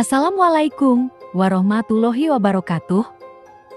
Assalamualaikum warahmatullahi wabarakatuh.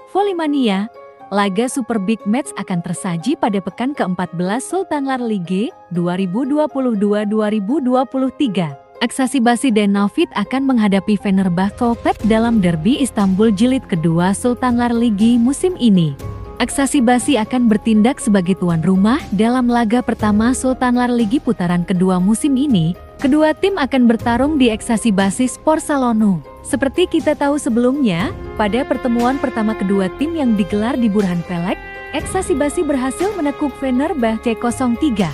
Volimania, laga Super Big Match akan tersaji pada pekan ke-14 Sultan Lar Ligue 2022-2023. Aksasi Basi dan Nafit akan menghadapi Fenerbahce dalam derby Istanbul jilid kedua Sultan Lar Ligi musim ini. Aksasi Basi akan bertindak sebagai tuan rumah dalam laga pertama Sultan Lar Ligi putaran kedua musim ini. Kedua tim akan bertarung di Eksasi Basi Sport Salono. Seperti kita tahu sebelumnya, pada pertemuan pertama kedua tim yang digelar di Burhan Pelek, Eksasi Basi berhasil menekuk Fenerbahce 03.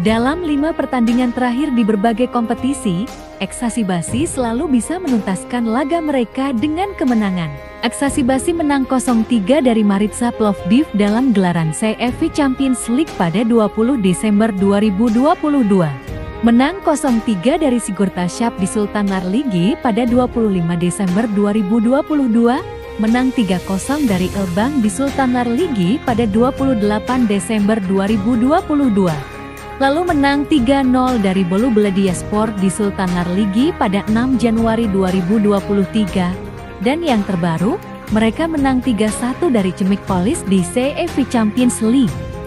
Dalam lima pertandingan terakhir di berbagai kompetisi, Eksasi Basi selalu bisa menuntaskan laga mereka dengan kemenangan. Aksasi Basi menang 0-3 dari Maritza Plovdiv dalam gelaran CFV Champions League pada 20 Desember 2022. Menang 0-3 dari Sigurta Shap di Sultan Lar Ligi pada 25 Desember 2022, menang 3-0 dari Elbang di Sultan Lar Ligi pada 28 Desember 2022. Lalu menang 3-0 dari Bolu Sport di Sultan Lar Ligi pada 6 Januari 2023 dan yang terbaru, mereka menang 3-1 dari Cemik Polis di CEV Champions League.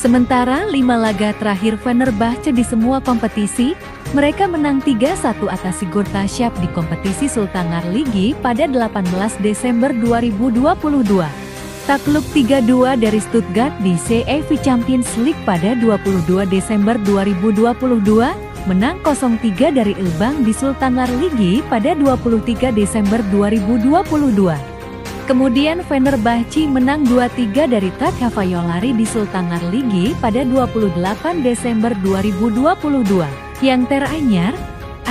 Sementara lima laga terakhir Fenerbahce di semua kompetisi, mereka menang 3-1 atas Sigurta Shap di kompetisi Sultanar Ligi pada 18 Desember 2022. Takluk 3-2 dari Stuttgart di CEV Champions League pada 22 Desember 2022 menang 0-3 dari Ilbang di Sultan Lar Ligi pada 23 Desember 2022. Kemudian Fenerbahce menang 2-3 dari Tak Havayolari di Sultan Lar Ligi pada 28 Desember 2022. Yang teranyar,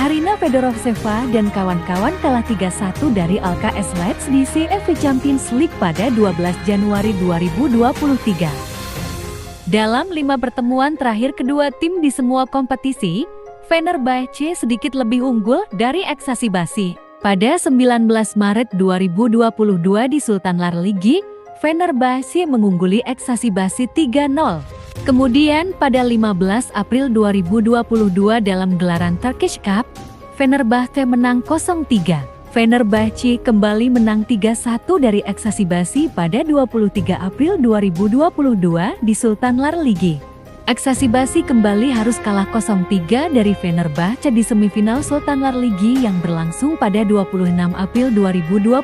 Arina Fedorovseva dan kawan-kawan kalah 3-1 dari LKS Lets di CFV Champions League pada 12 Januari 2023. Dalam lima pertemuan terakhir kedua tim di semua kompetisi, Fenerbahce sedikit lebih unggul dari Eksasi Basi. Pada 19 Maret 2022 di Sultan Lar Ligi, Fenerbahce mengungguli Eksasi Basi 3-0. Kemudian pada 15 April 2022 dalam gelaran Turkish Cup, Fenerbahce menang 0-3. Fenerbahce kembali menang 3-1 dari Eksasi Basi pada 23 April 2022 di Sultan Lar Ligi. Aksasi Basi kembali harus kalah 0-3 dari Fenerbahce di semifinal Sultan Lar Ligi yang berlangsung pada 26 April 2022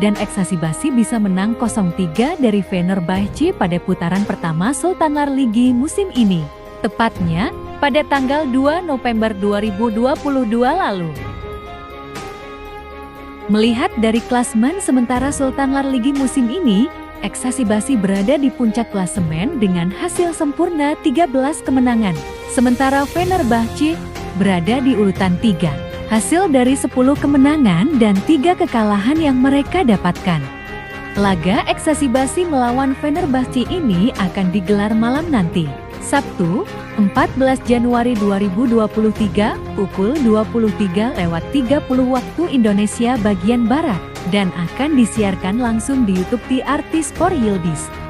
dan Aksasi Basi bisa menang 0-3 dari Fenerbahce pada putaran pertama Sultan Lar Ligi musim ini. Tepatnya pada tanggal 2 November 2022 lalu. Melihat dari klasmen sementara Sultan Lar Ligi musim ini, Eksasi Basi berada di puncak klasemen dengan hasil sempurna 13 kemenangan. Sementara Fenerbahce berada di urutan 3. Hasil dari 10 kemenangan dan 3 kekalahan yang mereka dapatkan. Laga Eksasi Basi melawan Fenerbahce ini akan digelar malam nanti, Sabtu, 14 Januari 2023, pukul 23 lewat 30 waktu Indonesia bagian Barat dan akan disiarkan langsung di YouTube TRT Sport Yildiz.